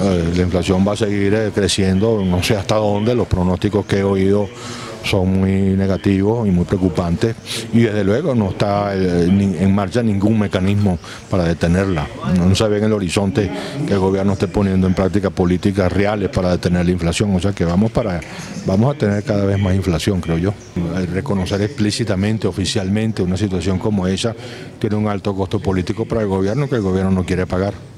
Eh, la inflación va a seguir eh, creciendo, no sé hasta dónde, los pronósticos que he oído son muy negativos y muy preocupantes y desde luego no está eh, en marcha ningún mecanismo para detenerla. No se ve en el horizonte que el gobierno esté poniendo en práctica políticas reales para detener la inflación, o sea que vamos, para, vamos a tener cada vez más inflación, creo yo. Reconocer explícitamente, oficialmente, una situación como esa tiene un alto costo político para el gobierno que el gobierno no quiere pagar.